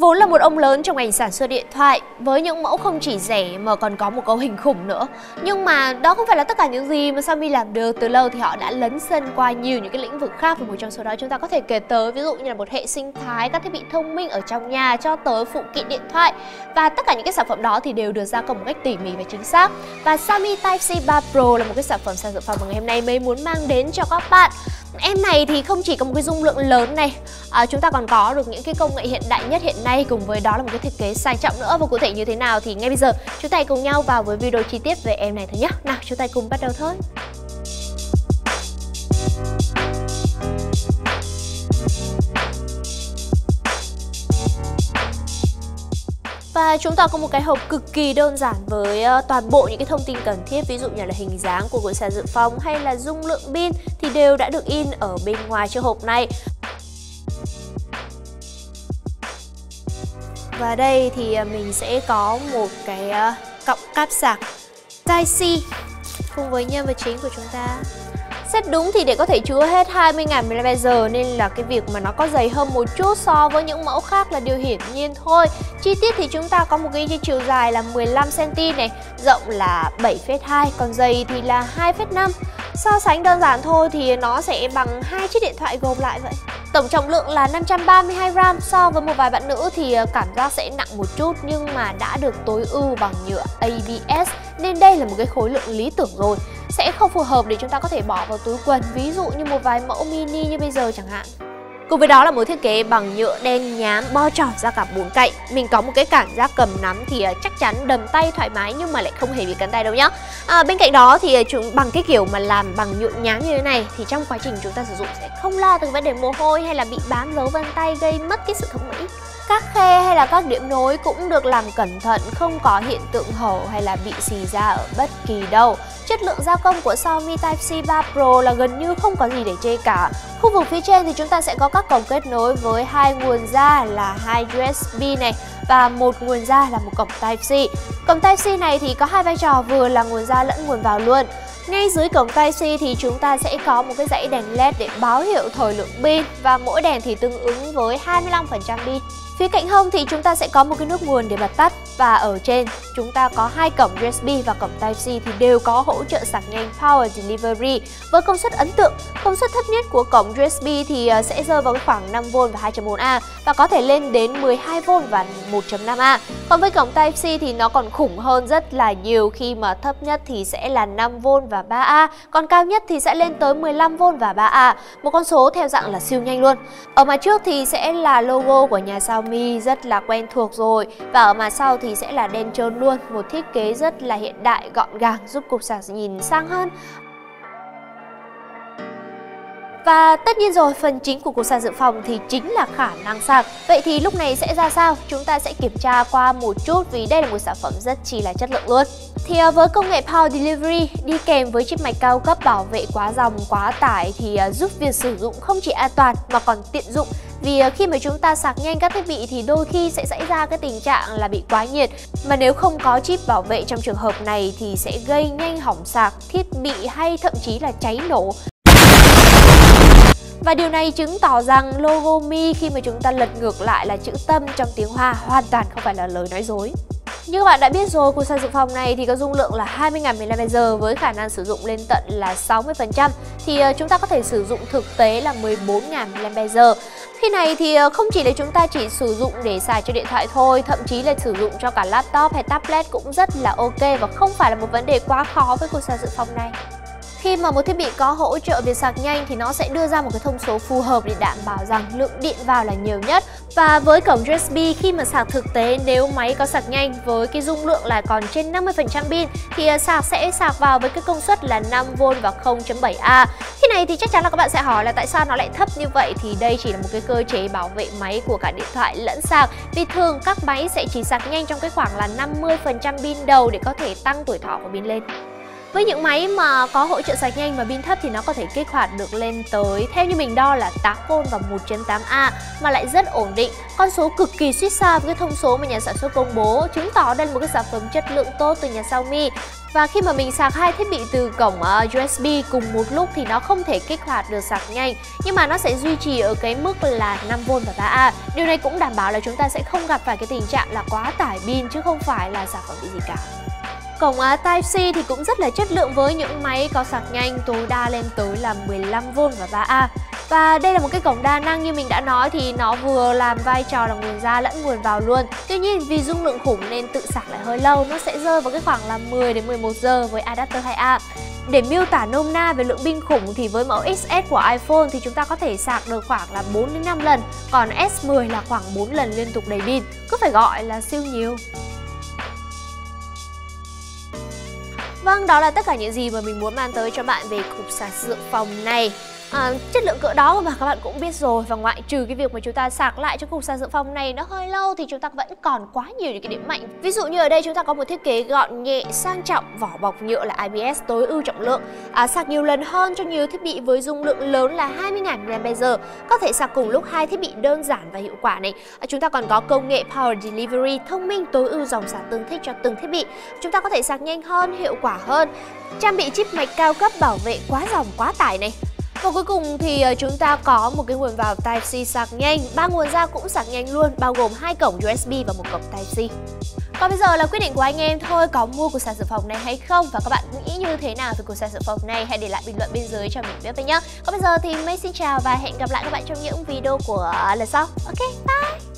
Vốn là một ông lớn trong ngành sản xuất điện thoại, với những mẫu không chỉ rẻ mà còn có một cấu hình khủng nữa. Nhưng mà đó không phải là tất cả những gì mà Xiaomi làm được từ lâu thì họ đã lấn sân qua nhiều những cái lĩnh vực khác và một trong số đó chúng ta có thể kể tới, ví dụ như là một hệ sinh thái, các thiết bị thông minh ở trong nhà cho tới phụ kiện điện thoại và tất cả những cái sản phẩm đó thì đều được gia công một cách tỉ mỉ và chính xác. Và Xiaomi Type-C 3 Pro là một cái sản phẩm sản dự phòng mà ngày hôm nay mới muốn mang đến cho các bạn. Em này thì không chỉ có một cái dung lượng lớn này, à, chúng ta còn có được những cái công nghệ hiện đại nhất hiện nay cùng với đó là một cái thiết kế sang trọng nữa và cụ thể như thế nào thì ngay bây giờ chúng ta cùng nhau vào với video chi tiết về em này thôi nhé. Nào chúng ta cùng bắt đầu thôi. Và chúng ta có một cái hộp cực kỳ đơn giản với ờ, toàn bộ những cái thông tin cần thiết, ví dụ như là hình dáng của gối sạc dự phòng hay là dung lượng pin thì đều đã được in ở bên ngoài chiếc hộp này. Và đây thì ờ, mình sẽ có một cái ờ, cọng cáp sạc Type-C cùng với nhân vật chính của chúng ta Xét đúng thì để có thể chứa hết 20.000 mAh nên là cái việc mà nó có dày hơn một chút so với những mẫu khác là điều hiển nhiên thôi. Chi tiết thì chúng ta có một cái chiều dài là 15cm này, rộng là 7,2, còn dày thì là 2,5. So sánh đơn giản thôi thì nó sẽ bằng hai chiếc điện thoại gồm lại vậy. Tổng trọng lượng là 532 gram so với một vài bạn nữ thì ờ, cảm giác sẽ nặng một chút nhưng mà đã được tối ưu bằng nhựa ABS nên đây là một cái khối lượng lý tưởng rồi sẽ không phù hợp để chúng ta có thể bỏ vào túi quần ví dụ như một vài mẫu mini như bây giờ chẳng hạn. Cùng với đó là mối thiết kế bằng nhựa đen nhám bo tròn ra cả bốn cạnh. Mình có một cái cảm giác cầm nắm thì à, chắc chắn đầm tay thoải mái nhưng mà lại không hề bị cắn tay đâu nhá. À, Bên cạnh đó thì à, chúng bằng cái kiểu mà làm bằng nhựa nhám như thế này Thì trong quá trình chúng ta sử dụng sẽ không lo từng vấn đề mồ hôi hay là bị bám dấu vân tay gây mất cái sự thẩm mỹ các khe hay là các điểm nối cũng được làm cẩn thận, không có hiện tượng hở hay là bị xì ra ở bất kỳ đâu. Chất lượng gia công của Xiaomi Type-C 3 Pro là gần như không có gì để chê cả. Khu vực phía trên thì chúng ta sẽ có các cổng kết nối với hai nguồn ra là hai USB này và một nguồn ra là một cổng Type-C. Cổng Type-C này thì có hai vai trò vừa là nguồn ra lẫn nguồn vào luôn. Ngay dưới cổng Type-C thì chúng ta sẽ có một cái dãy đèn LED để báo hiệu thời lượng pin và mỗi đèn thì tương ứng với 25% pin. Phía cạnh hông thì chúng ta sẽ có một cái nút nguồn để bật tắt và ở trên chúng ta có hai cổng USB và cổng Type-C thì đều có hỗ trợ sạc nhanh Power Delivery với công suất ấn tượng. Công suất thấp nhất của cổng USB thì ờ, sẽ rơi vào khoảng 5V và 2.4A và có thể lên đến 12V và 1.5A. Còn với cổng Type-C thì nó còn khủng hơn rất là nhiều khi mà thấp nhất thì sẽ là 5V và 3A, còn cao nhất thì sẽ lên tới 15V và 3A. Một con số theo dạng là siêu nhanh luôn. Ở mặt trước thì sẽ là logo của nhà Xiaomi rất là quen thuộc rồi và ở mặt sau thì sẽ là đen trơn luôn một thiết kế rất là hiện đại gọn gàng giúp cục sạc nhìn sang hơn và tất nhiên rồi, phần chính của cục sạc dự phòng thì chính là khả năng sạc. Vậy thì lúc này sẽ ra sao? Chúng ta sẽ kiểm tra qua một chút vì đây là một sản phẩm rất chi là chất lượng luôn. Thì à, với công nghệ Power Delivery đi kèm với chip mạch cao cấp bảo vệ quá dòng, quá tải thì à, giúp việc sử dụng không chỉ an toàn mà còn tiện dụng vì ờ, khi mà chúng ta sạc nhanh các thiết bị thì đôi khi sẽ xảy ra cái tình trạng là bị quá nhiệt mà nếu không có chip bảo vệ trong trường hợp này thì sẽ gây nhanh hỏng sạc thiết bị hay thậm chí là cháy nổ và điều này chứng tỏ rằng logo Mi khi mà chúng ta lật ngược lại là chữ tâm trong tiếng Hoa hoàn toàn không phải là lời nói dối. Như các bạn đã biết rồi, cục sạc dự phòng này thì có dung lượng là 20.000 mAh với khả năng sử dụng lên tận là 60% thì ờ, chúng ta có thể sử dụng thực tế là 14.000 mAh. Khi này thì ờ, không chỉ là chúng ta chỉ sử dụng để xài cho điện thoại thôi, thậm chí là sử dụng cho cả laptop hay tablet cũng rất là ok và không phải là một vấn đề quá khó với cục sạc dự phòng này. Khi mà một thiết bị có hỗ trợ việc sạc nhanh thì nó sẽ đưa ra một cái thông số phù hợp để đảm bảo rằng lượng điện vào là nhiều nhất. Và với cổng USB khi mà sạc thực tế nếu máy có sạc nhanh với cái dung lượng là còn trên 50% pin thì ờ, sạc sẽ sạc vào với cái công suất là 5V và 0.7A. Này thì chắc chắn là các bạn sẽ hỏi là tại sao nó lại thấp như vậy thì đây chỉ là một cái cơ chế bảo vệ máy của cả điện thoại lẫn sạc. Vì thường các máy sẽ chỉ sạc nhanh trong cái khoảng là 50% pin đầu để có thể tăng tuổi thọ của pin lên với những máy mà có hỗ trợ sạc nhanh và pin thấp thì nó có thể kích hoạt được lên tới, theo như mình đo là 8V và 1.8A mà lại rất ổn định. Con số cực kỳ suýt xa với cái thông số mà nhà sản xuất công bố, chứng tỏ đây là một cái sản phẩm chất lượng tốt từ nhà Xiaomi. Và khi mà mình sạc hai thiết bị từ cổng ờ, USB cùng một lúc thì nó không thể kích hoạt được sạc nhanh, nhưng mà nó sẽ duy trì ở cái mức là 5V và 3A. Điều này cũng đảm bảo là chúng ta sẽ không gặp phải cái tình trạng là quá tải pin, chứ không phải là sản phẩm bị gì cả. Cổng à, Type-C thì cũng rất là chất lượng với những máy có sạc nhanh tối đa lên tới là 15V và 3A. Và đây là một cái cổng đa năng như mình đã nói thì nó vừa làm vai trò là nguồn ra lẫn nguồn vào luôn. Tuy nhiên vì dung lượng khủng nên tự sạc lại hơi lâu, nó sẽ rơi vào cái khoảng là 10 đến 11 giờ với adapter 2A. Để miêu tả nôm na về lượng pin khủng thì với mẫu XS của iPhone thì chúng ta có thể sạc được khoảng là 4 đến 5 lần, còn S10 là khoảng 4 lần liên tục đầy pin, cứ phải gọi là siêu nhiều. Vâng, đó là tất cả những gì mà mình muốn mang tới cho bạn về cục sạc dự phòng này à, chất lượng cỡ đó mà các bạn cũng biết rồi. Và ngoại trừ cái việc mà chúng ta sạc lại cho cục sạc dự phòng này nó hơi lâu thì chúng ta vẫn còn quá nhiều những cái điểm mạnh. Ví dụ như ở đây chúng ta có một thiết kế gọn nhẹ sang trọng vỏ bọc nhựa là IPS tối ưu trọng lượng. À, sạc nhiều lần hơn cho nhiều thiết bị với dung lượng lớn là 20.000 mAh có thể sạc cùng lúc hai thiết bị đơn giản và hiệu quả này. À, chúng ta còn có công nghệ Power Delivery thông minh tối ưu dòng sạc tương thích cho từng thiết bị. Chúng ta có thể sạc nhanh hơn hiệu quả hơn. Trang bị chip mạch cao cấp bảo vệ quá dòng quá tải này và cuối cùng thì ờ, chúng ta có một cái nguồn vào Type-C sạc nhanh, ba nguồn ra cũng sạc nhanh luôn, bao gồm hai cổng USB và một cổng Type-C. Còn bây giờ là quyết định của anh em thôi, có mua của sạc dự phòng này hay không và các bạn nghĩ như thế nào về của sạc dự phòng này? Hãy để lại bình luận bên dưới cho mình biết với nhé. Còn bây giờ thì May xin chào và hẹn gặp lại các bạn trong những video của ờ, lần sau. Ok, bye!